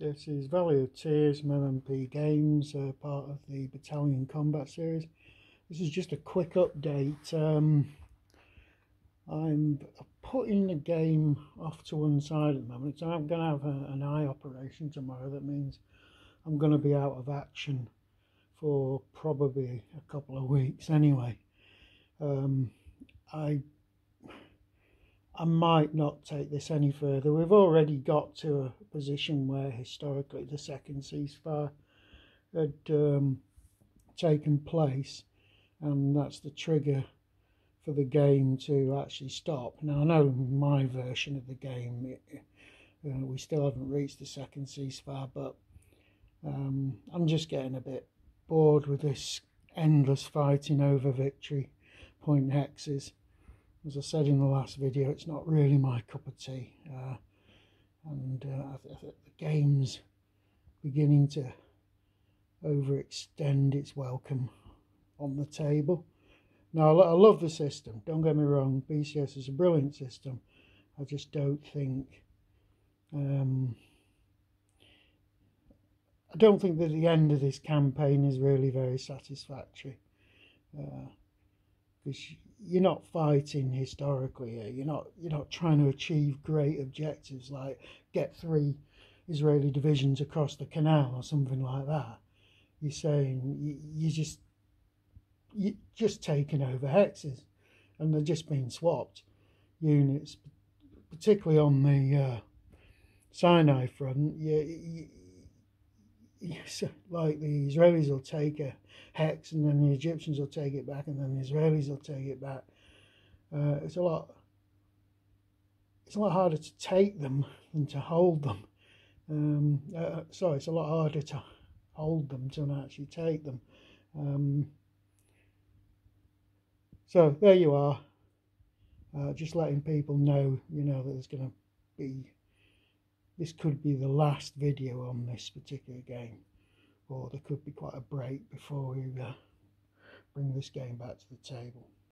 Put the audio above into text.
This is Valley of Tears MMP Games, uh, part of the Battalion Combat series. This is just a quick update. Um, I'm putting the game off to one side at the moment. So I'm going to have a, an eye operation tomorrow. That means I'm going to be out of action for probably a couple of weeks anyway. Um, I I might not take this any further. We've already got to a position where historically the second ceasefire had um, taken place, and that's the trigger for the game to actually stop. Now, I know my version of the game, it, uh, we still haven't reached the second ceasefire, but um, I'm just getting a bit bored with this endless fighting over victory point hexes as I said in the last video, it's not really my cup of tea. Uh, and uh, I, th the game's beginning to overextend its welcome on the table. Now, I love the system, don't get me wrong, BCS is a brilliant system. I just don't think... Um, I don't think that the end of this campaign is really very satisfactory. Because you're not fighting historically here. You're not you're not trying to achieve great objectives like get three Israeli divisions across the canal or something like that. You're saying you, you just you just taking over hexes, and they're just being swapped units, particularly on the uh, Sinai front. You, like the Israelis will take a hex and then the Egyptians will take it back and then the Israelis will take it back. Uh, it's a lot. It's a lot harder to take them than to hold them. Um, uh, sorry, it's a lot harder to hold them than actually take them. Um, so there you are. Uh, just letting people know, you know, that there's going to be this could be the last video on this particular game or there could be quite a break before we uh, bring this game back to the table